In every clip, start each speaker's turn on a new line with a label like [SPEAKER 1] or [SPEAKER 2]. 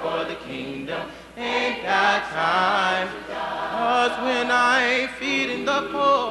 [SPEAKER 1] for the kingdom. Ain't got time. Cause when I feed feeding the poor,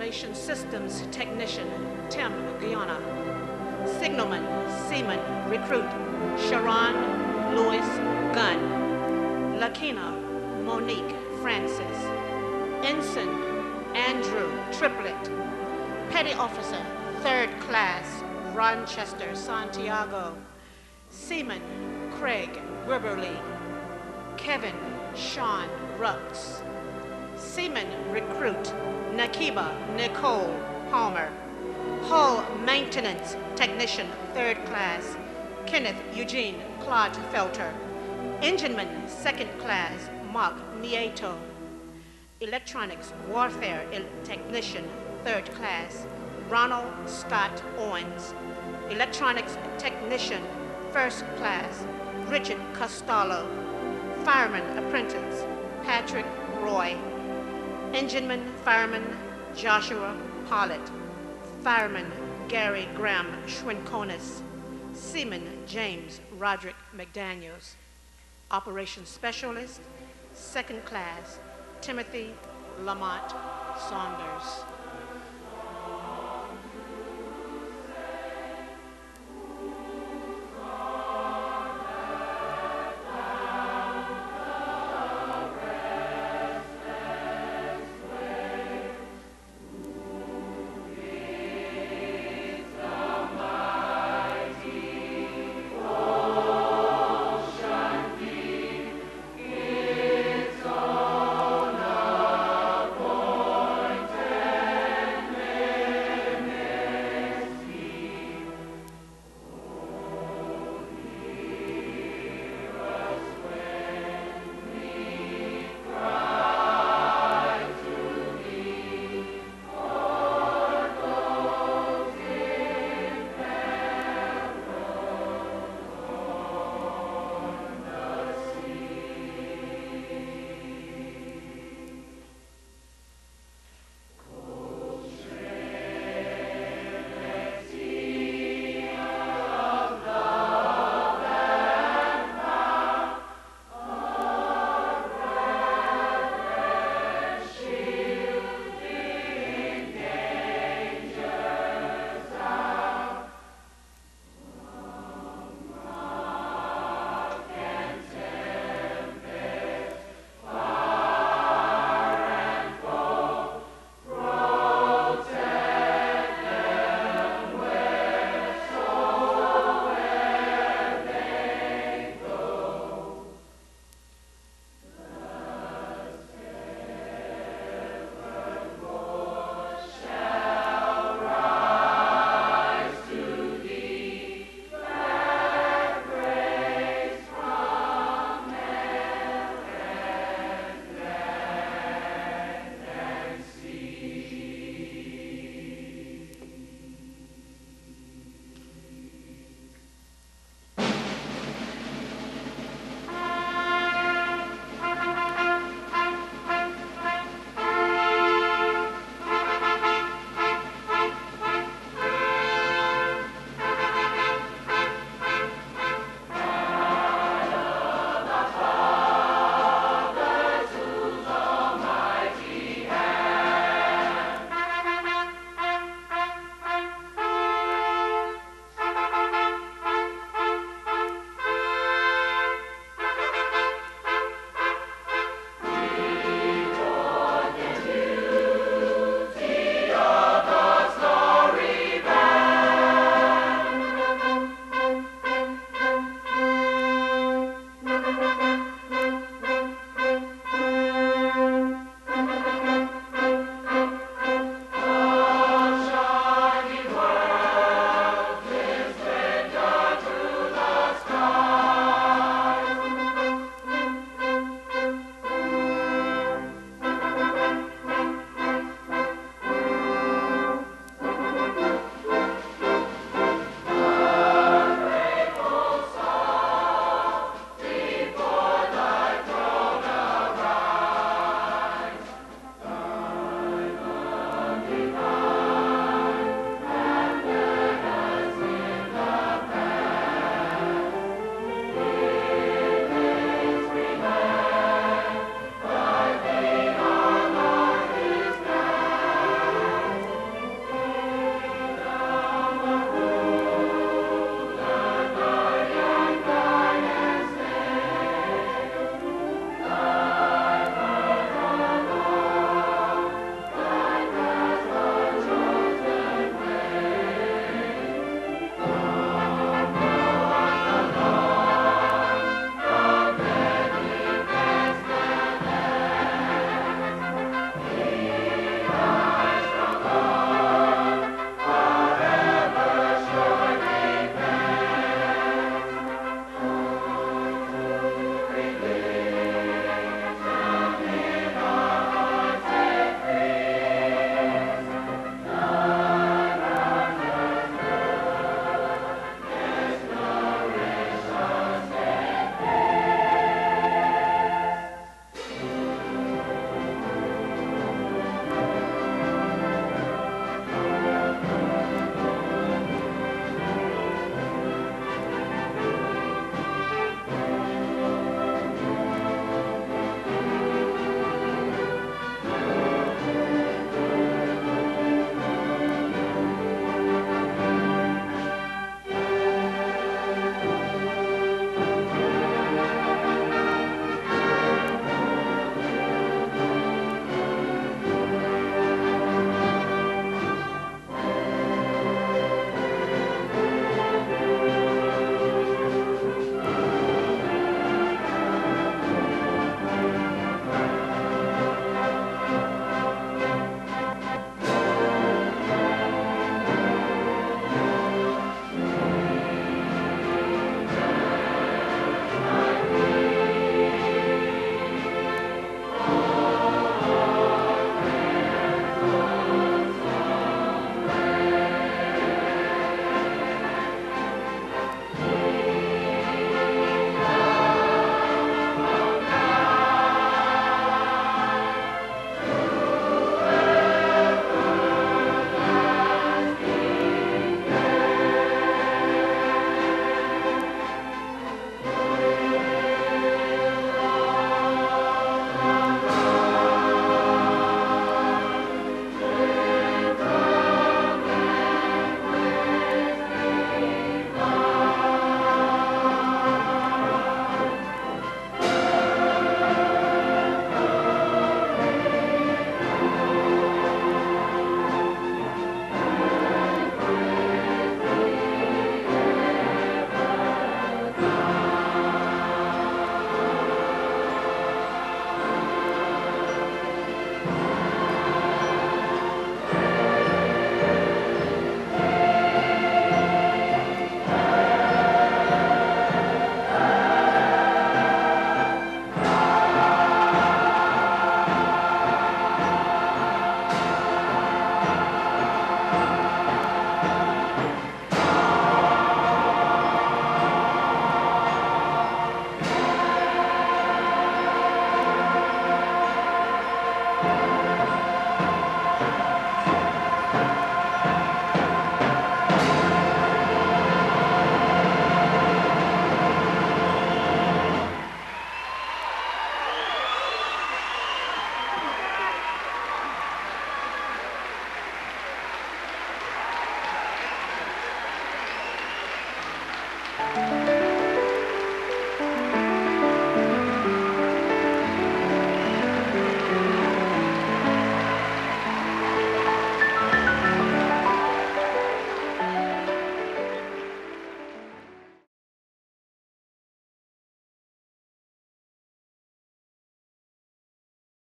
[SPEAKER 2] Information Systems Technician Tim Gauna. Signalman, Seaman, Recruit Cherone Louis Gunn. Lakeina Monique Francis. Ensign Andrew Triplett. Petty Officer, Third Class, Ronchester, Santiago. Seaman Craig Wibberley. Kevin Shawn Rux. Seaman Recruit Lakiba Nicole Palmer. Hull Maintenance Technician, Third Class, Kenneth Eugene Claude Felter. Engineman, Second Class, Marc Nieto. Electronics Warfare Technician, Third Class, Ronald Scott Owens. Electronics Technician, First Class, Richard Costelow. Fireman Apprentice, Patrick Roy. Engineman Fireman Joshua Parlett. Fireman Gary Graham Swenchonis. Seaman James Rodrick McDaniels. Operations Specialist, Second Class, Timothy Lamont Saunders.